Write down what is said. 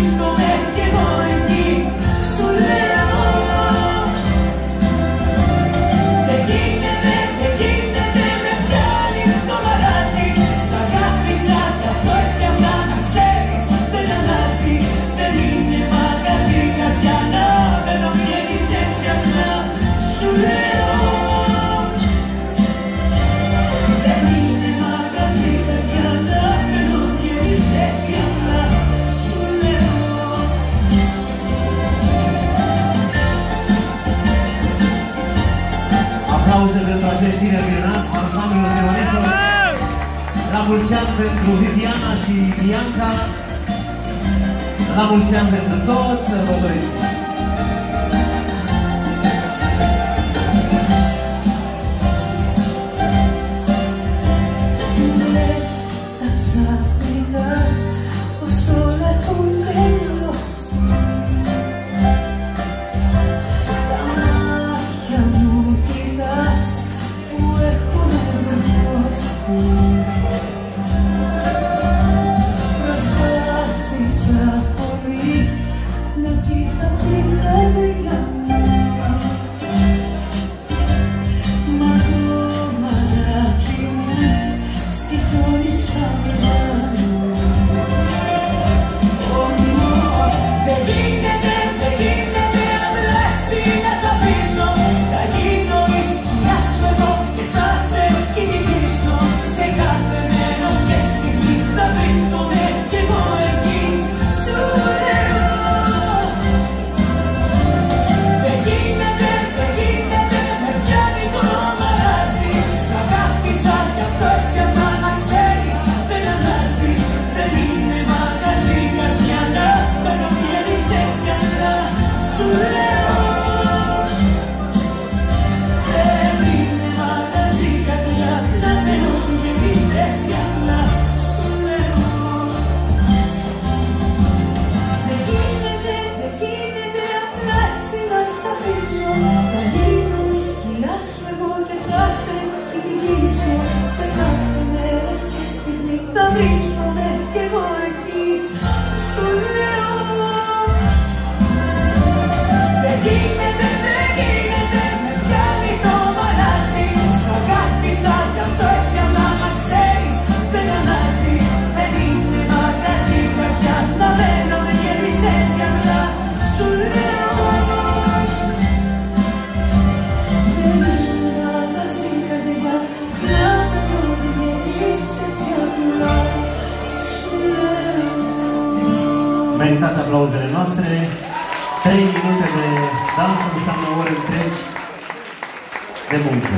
Christ. aplauze pentru acești tineri minunați, ansamblul Teonesos. La mulți ani pentru Viviana și Bianca. La mulți ani pentru toți sărbătoriți. Και θα σε κυνηγήσω. Σε κάθε μέρος και στιγμή θα βρίσκομαι κι εγώ. meritați aplauzele noastre. Trei minute de dans înseamnă ore întregi de muncă.